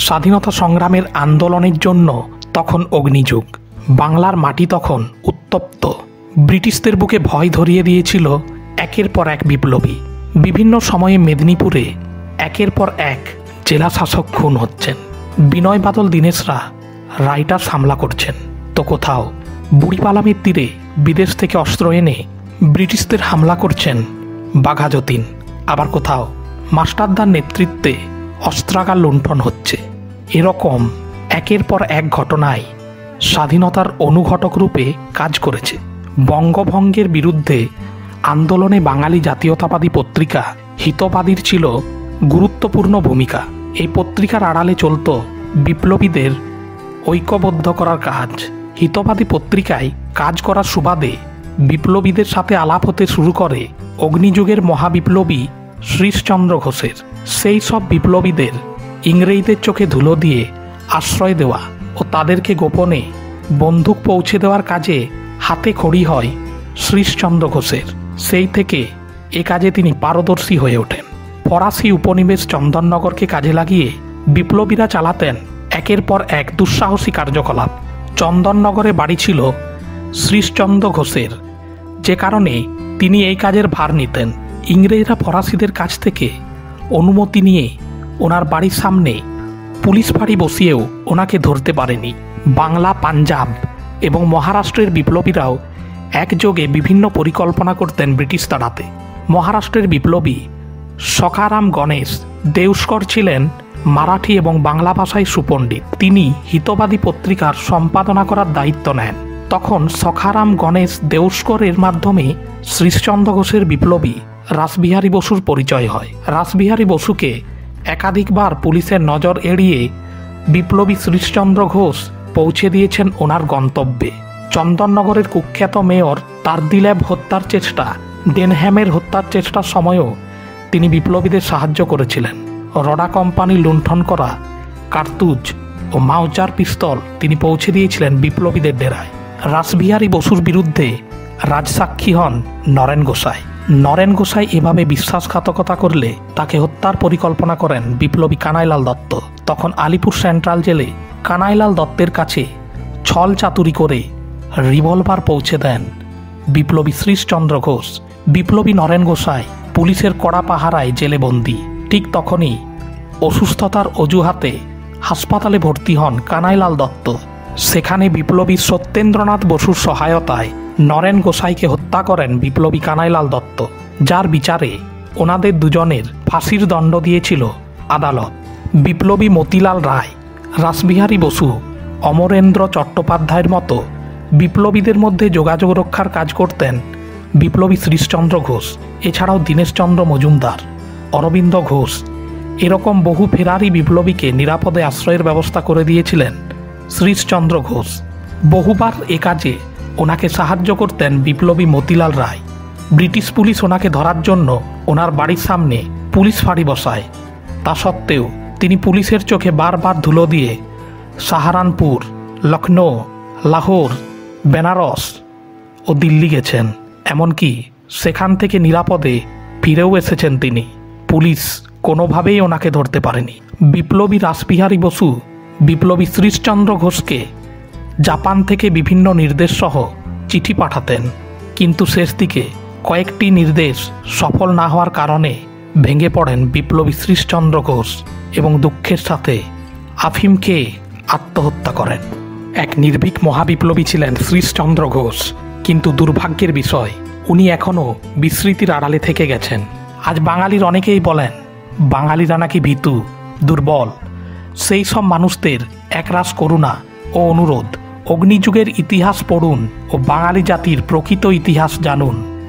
স্বাধীনতা সংগ্রামের আন্দোলনের জন্য তখন অগ্নিযুগ। বাংলার মাটি তখন উত্তপ্ত। ব্রিটিশদের বুকে ভয় ধরিয়ে দিয়েছিল একের পর এক বিপ্লবী। বিভিন্ন সময়ে মেদিনীপুরে একের পর এক জেলা শাসক খুন হচ্ছেন। বিনয় বাদল দীনেশরা রাইটার সামলা করছেন। তো কোথাও বুড়িপালামের তীরে বিদেশ থেকে অস্ত্র এনে ব্রিটিশদের হামলা করছেন বাঘা যতীন আবার কোথাও মাস্টারদার নেতৃত্বে অস্ত্রাগার লুণ্ঠন হচ্ছে। এরকম একের পর এক ঘটনায় স্বাধীনতার অনুঘটক রূপে কাজ করেছে। বঙ্গভঙ্গের বিরুদ্ধে আন্দোলনে বাঙালি জাতীয়তাবাদী পত্রিকা হিতবাদীর ছিল গুরুত্বপূর্ণ ভূমিকা। এই পত্রিকার আড়ালে চলত বিপ্লবীদের ঐক্যবদ্ধ করার কাজ। হিতবাদী পত্রিকায় কাজ করার সুবাদে বিপ্লবীদের সাথে আলাপ হতে শুরু করে অগ্নিযুগের মহাবিপ্লবী শ্রীশচন্দ্র ঘোষের। সেই সব বিপ্লবীদের ইংরেজদের চোখে ধুলো দিয়ে আশ্রয় দেওয়া ও তাদেরকে গোপনে বন্দুক পৌঁছে দেওয়ার কাজে হাতে খড়ি হয় শ্রীশচন্দ্র ঘোষের। সেই থেকে এ কাজে তিনি পারদর্শী হয়ে ওঠেন। ফরাসি উপনিবেশ চন্দননগরকে কাজে লাগিয়ে বিপ্লবীরা চালাতেন একের পর এক দুঃসাহসী কার্যকলাপ। চন্দননগরে বাড়ি ছিল শ্রীশচন্দ্র ঘোষের। যে কারণে তিনি এই কাজের ভার নিতেন। ইংরেজরা ফরাসিদের কাছ থেকে অনুমতি নিয়ে ওনার বাড়ির সামনে পুলিশ ফাঁড়ি বসিয়েও ওনাকে ধরতে পারেনি। বাংলা, পাঞ্জাব এবং মহারাষ্ট্রের বিপ্লবীরাও একযোগে বিভিন্ন পরিকল্পনা করতেন ব্রিটিশ তাড়াতে মহারাষ্ট্রের বিপ্লবী সখারাম গণেশ দেউস্কর ছিলেন মারাঠি এবং বাংলা ভাষায় সুপণ্ডিত। তিনি হিতবাদী পত্রিকার সম্পাদনা করার দায়িত্ব নেন। তখন সখারাম গণেশ দেউস্করের মাধ্যমে শ্রীশচন্দ্র ঘোষের বিপ্লবী রাসবিহারী বসুর পরিচয় হয়। রাসবিহারী বসুকে একাধিকবার পুলিশের নজর এড়িয়ে বিপ্লবী শ্রীশচন্দ্র ঘোষ পৌঁছে দিয়েছেন ওনার গন্তব্যে। চন্দননগরের কুখ্যাত মেয়র তারদিল্যাব হত্যার চেষ্টা ডেনহ্যামের হত্যার চেষ্টার সময়ও তিনি বিপ্লবীদের সাহায্য করেছিলেন। রডা কোম্পানি লুণ্ঠন করা, কার্তুজ ও মাউজার পিস্তল তিনি পৌঁছে দিয়েছিলেন বিপ্লবীদের ডেরায়। রাসবিহারী বসুর বিরুদ্ধে রাজসাক্ষী হন নরেন গোসাই। নরেন গোসাই এভাবে বিশ্বাসঘাতকতা করলে তাকে হত্যার পরিকল্পনা করেন বিপ্লবী কানাইলাল দত্ত। তখন আলিপুর সেন্ট্রাল জেলে কানাইলাল দত্তের কাছে ছল চাতুরি করে রিভলভার পৌঁছে দেন বিপ্লবী শ্রীশচন্দ্র ঘোষ। বিপ্লবী নরেন গোসাই পুলিশের কড়া পাহারায় জেলে বন্দি। ঠিক তখনই অসুস্থতার অজুহাতে হাসপাতালে ভর্তি হন কানাইলাল দত্ত। সেখানে বিপ্লবী সত্যেন্দ্রনাথ বসুর সহায়তায় নরেন গোসাইকে হত্যা করেন বিপ্লবী কানাইলাল দত্ত, যার বিচারে ওনাদের দুজনের ফাঁসির দণ্ড দিয়েছিল আদালত। বিপ্লবী মতিলাল রায়, রাসবিহারী বসু, অমরেন্দ্র চট্টোপাধ্যায়ের মতো বিপ্লবীদের মধ্যে যোগাযোগ রক্ষার কাজ করতেন বিপ্লবী শ্রীশচন্দ্র ঘোষ, এছাড়াও দীনেশচন্দ্র মজুমদার, অরবিন্দ ঘোষ। এরকম বহু ফেরারি বিপ্লবীকে নিরাপদে আশ্রয়ের ব্যবস্থা করে দিয়েছিলেন শ্রীশচন্দ্র ঘোষ। বহুবার এ কাজে ওনাকে সাহায্য করতেন বিপ্লবী মতিলাল রায়। ব্রিটিশ পুলিশ ওনাকে ধরার জন্য ওনার বাড়ির সামনে পুলিশ ফাঁড়ি বসায়। তা সত্ত্বেও তিনি পুলিশের চোখে বারবার ধুলো দিয়ে সাহারানপুর, লখনৌ, লাহোর, বেনারস ও দিল্লি গেছেন। এমনকি সেখান থেকে নিরাপদে ফিরেও এসেছেন তিনি। পুলিশ কোনোভাবেই ওনাকে ধরতে পারেনি। বিপ্লবী রাসবিহারী বসু, বিপ্লবী শ্রীশচন্দ্র ঘোষকে জাপান থেকে বিভিন্ন নির্দেশ সহ চিঠি পাঠাতেন। কিন্তু শেষ দিকে কয়েকটি নির্দেশ সফল না হওয়ার কারণে ভেঙে পড়েন বিপ্লবী শ্রীশচন্দ্র ঘোষ এবং দুঃখের সাথে আফিম খেয়ে আত্মহত্যা করেন। এক নির্ভীক মহাবিপ্লবী ছিলেন শ্রীশচন্দ্র ঘোষ, কিন্তু দুর্ভাগ্যের বিষয়, উনি এখনও বিস্মৃতির আড়ালে থেকে গেছেন। আজ বাঙালির অনেকেই বলেন, বাঙালিরা নাকি ভীতু, দুর্বল, সেই সব মানুষদের একরাশ করুণা ও অনুরোধ অগ্নিযুগের ইতিহাস পড়ুন ও বাঙালি জাতির প্রকৃত ইতিহাস জানুন।